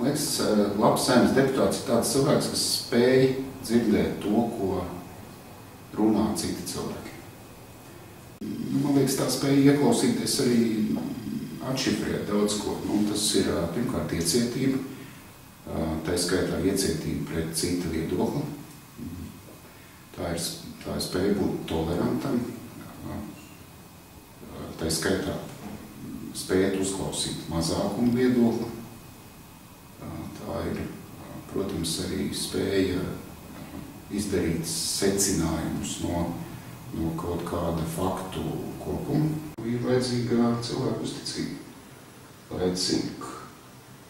Liekas, labs saimnes deputāts ir tāds cilvēks, kas spēj dzirdēt to, ko runā citi cilvēki. Man liekas, tā spēja ieklausīties arī atšifrēt daudz ko. Nu, tas ir pirmkārt iecietība, tā skaitā iecietība pret cita viedokli. Tā ir, tā ir spēja būt tolerantam, tā skaitā spēt uzklausīt mazākumu viedokli. Tā ir, protams, arī spēja izdarīt secinājumus no, no kaut kāda faktu kopuma. Ir vajadzīga cilvēku uzticība, lai cik,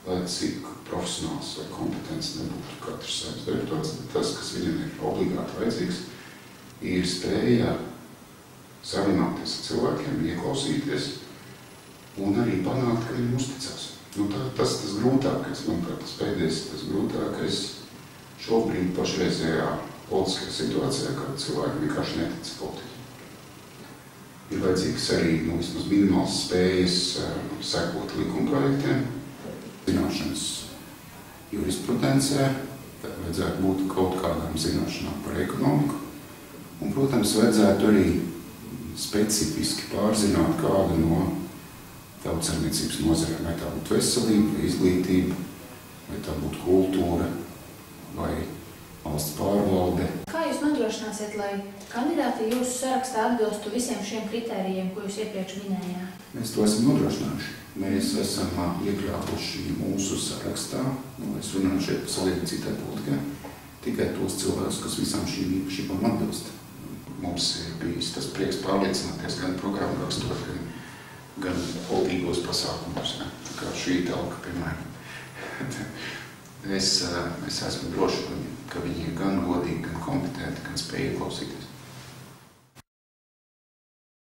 lai cik profesionāls vai kompetents nebūtu katrs saimnes deputāts, bet tas, kas viņam ir obligāti vajadzīgs, ir spēja sarunāties ar cilvēkiem, ieklausīties un arī panākt, ka viņi uzticās. Nu, tā, tas tas grūtākais, manuprāt, tas pēdējais, tas grūtākais šobrīd pašreizējā politiskajā situācijā, kad cilvēki vienkārši netic politiķi. Ir vajadzīgs arī nu, vismaz minimāls spējas uh, sekot likumprojektiem, zināšanas jurisprudencē, tad vajadzētu būt kaut kādām zināšanām par ekonomiku. Un, protams, vajadzētu arī specifiski pārzināt kādu no tautsarniecības nozarē, vai tā būtu veselība, vai izglītība, vai tā būtu kultūra, vai valsts pārvalde. Kā jūs nodrošināsiet, lai kandidāti jūsu sarakstā atbilstu visiem šiem kritērijiem, ko jūs iepriekš minējāt? Mēs to esam nodrošinājuši. Mēs esam iekļāvuši mūsu sarakstā, nu, es runāju šeit par salīdzītai politikai, tikai tos cilvēkus, kas visām šīm īpašībām atbilst. Mums ir bijis tas prieks pārliecināties gan programmu rakstot, gan gan kopīgos pasākumus. Ja? Tā kā šī telka, piemēram. es, es esmu droši, ka viņi ir gan godīgi, gan kompetenti, gan spēj ieklausīties.